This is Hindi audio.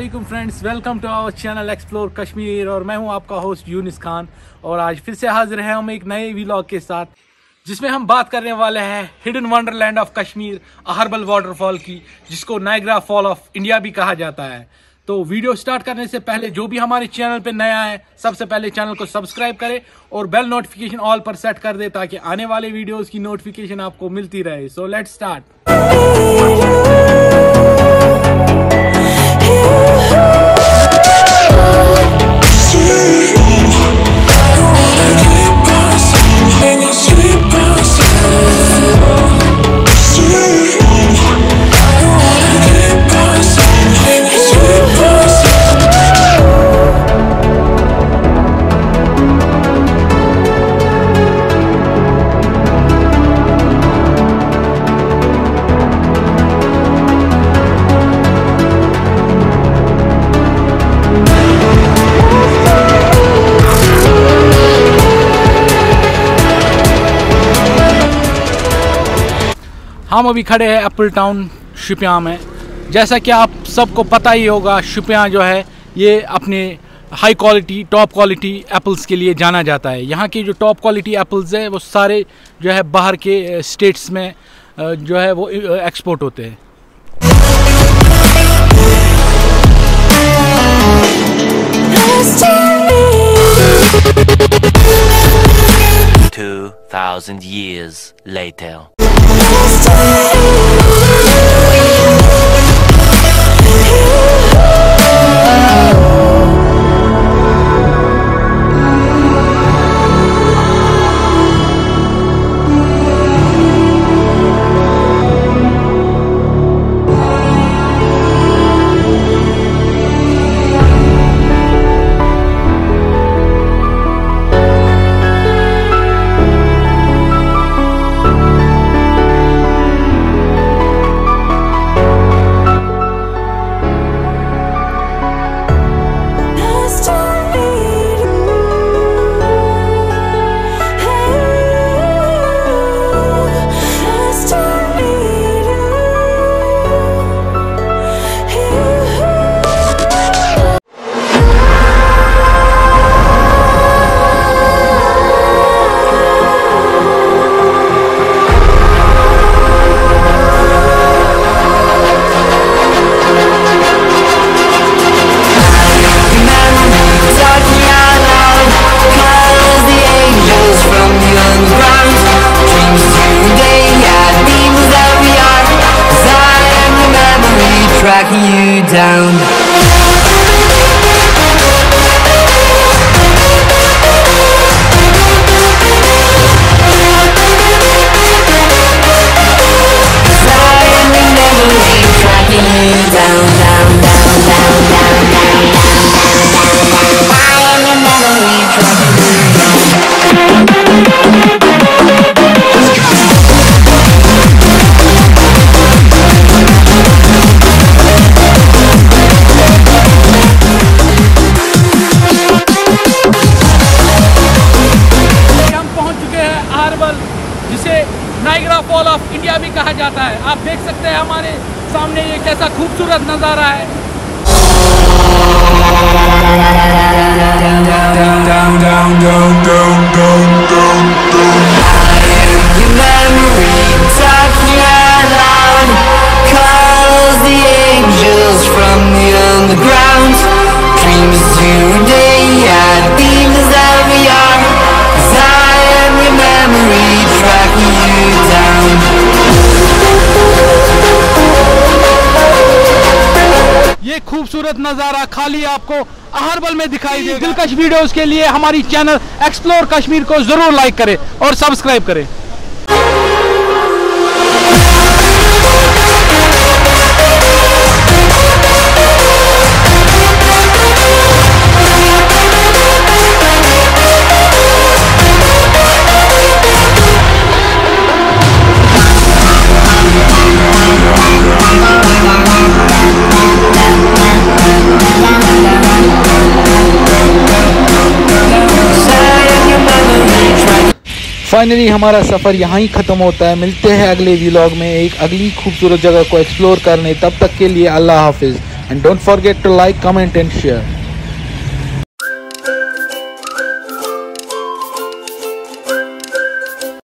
Aslam friends welcome to our channel explore Kashmir और मैं हूँ आपका होस्ट यूनिस खान और आज फिर से हाजिर हैं हम एक नए वीलॉग के साथ, जिसमें हम बात करने वाले हैं hidden wonderland of Kashmir Aharbal waterfall की, जिसको नाइग्रा फॉल ऑफ़ इंडिया भी कहा जाता है। तो वीडियो स्टार्ट करने से पहले जो भी हमारे चैनल पे नया है, सबसे पहले चैनल को सब्सक्राइब करें और बेल नोटिफिकेशन ऑल पर सेट कर दे, ताकि आने वाले वीडियोस की नोटिफिकेशन आपको मिलती रहे। सो लेट स्टार्ट हम अभी खड़े हैं एप्पल टाउन, शुपियाँ में। जैसा कि आप सबको पता ही होगा, शुपियाँ जो है, ये अपने high quality top quality apples के लिए जाना जाता है। यहाँ की जो टॉप क्वालिटी एप्पल्स है, वो सारे जो है बाहर के स्टेट्स में जो है वो एक्सपोर्ट होते हैं। Two thousand years later. stay. Tracking you down. Aharbal जिसे नाइग्रा फॉल ऑफ़ इंडिया भी कहा जाता है। आप देख सकते हैं हमारे सामने ये कैसा खूबसूरत नज़ारा है। ये खूबसूरत नज़ारा खाली आपको अहरबल में दिखाई दे दिलकश वीडियोस के लिए हमारी चैनल एक्सप्लोर कश्मीर को ज़रूर लाइक करें और सब्सक्राइब करें। फाइनली हमारा सफ़र यहाँ ही ख़त्म होता है। मिलते हैं अगले व्लॉग में एक अगली खूबसूरत जगह को एक्सप्लोर करने। तब तक के लिए अल्लाह हाफिज़। And don't forget to like comment and share